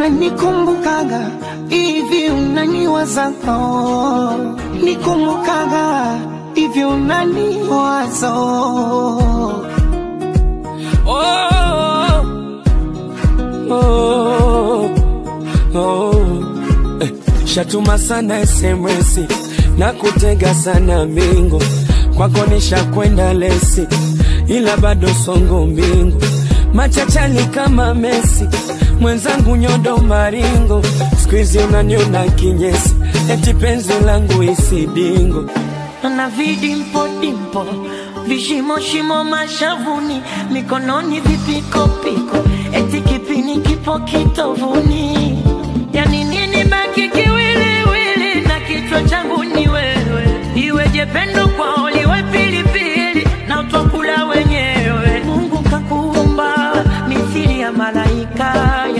unanikumbukaga hivi unaniwazaga nikumbukaga hivi unaniwaza? Oh, oh, oh. Eh, Shatuma sana SMS na kutega sana mingo. Kwako nishakwenda lesi, ila bado songo mbingu machachali kama Messi, mwenzangu nyodo maringo, squeeze unaniona kinyesi, eti penzi langu isidingo na vidimpo dimpo vishimo shimo mashavuni mikononi vipikopiko eti kipini kipo kitovuni. Yani nini baki kiwiliwili na kichwa changu ni wewe iweje pendo kwao calla.